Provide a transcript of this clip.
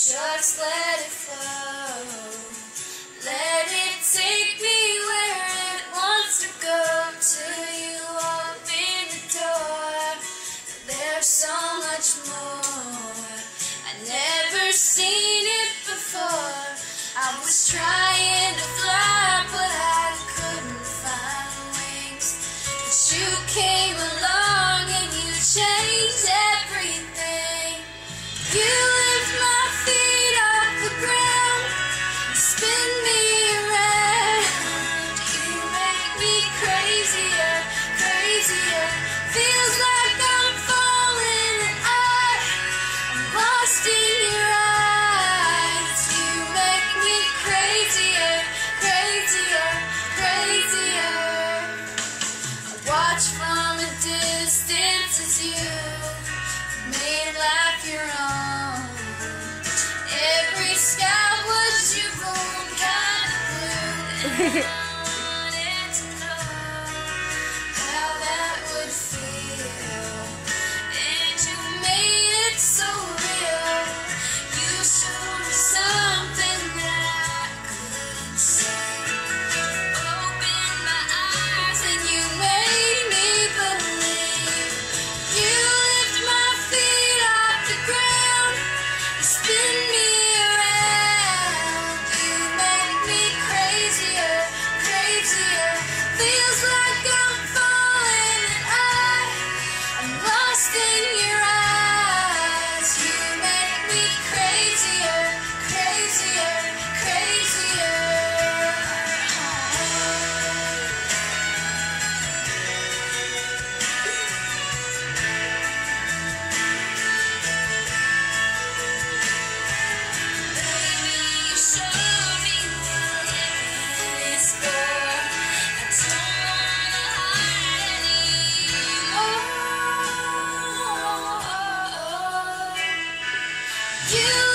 Just let it flow. Let it take me where it wants to go. Till you open the door. There's so much more. I never seen it before. I was trying to fly, but I couldn't find wings. But you can. フフフ。You